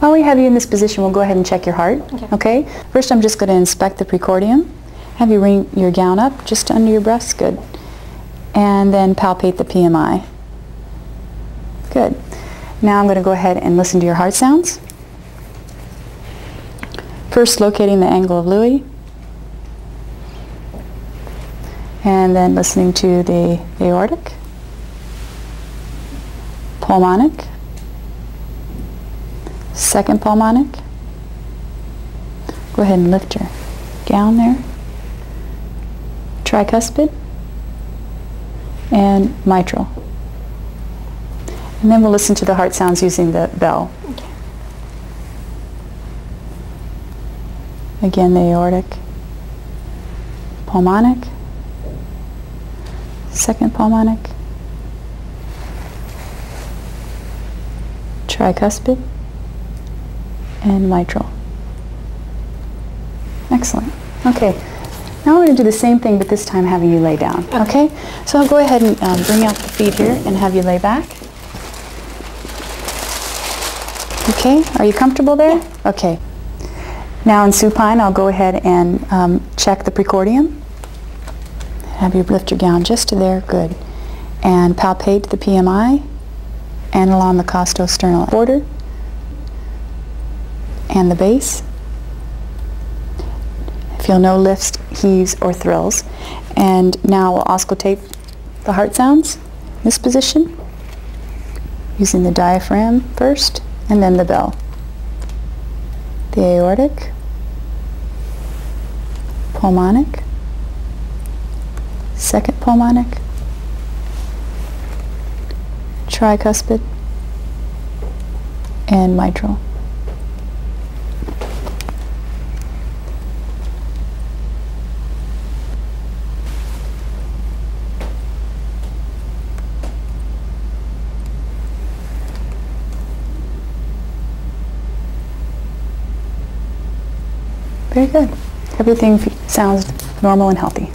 While we have you in this position, we'll go ahead and check your heart. Okay. Okay? First, I'm just going to inspect the precordium. Have you ring your gown up just under your breast. Good. And then palpate the PMI. Good. Now I'm going to go ahead and listen to your heart sounds. First, locating the angle of Louis. And then listening to the aortic, pulmonic, second pulmonic. Go ahead and lift your gown there. Tricuspid and mitral. And then we'll listen to the heart sounds using the bell. Okay. Again, the aortic, pulmonic, second pulmonic, tricuspid, and mitral. Excellent. Okay. Now we're going to do the same thing, but this time having you lay down. Okay? So I'll go ahead and um, bring out the feet here and have you lay back. Okay, are you comfortable there? Okay. Now in supine, I'll go ahead and um, check the precordium. Have you lift your gown just to there, good. And palpate the PMI and along the costosternal border and the base. Feel no lifts, heaves, or thrills. And now we'll auscultate the heart sounds, in this position, using the diaphragm first and then the bell. The aortic, pulmonic, second pulmonic, tricuspid, and mitral. Very good. Everything sounds normal and healthy.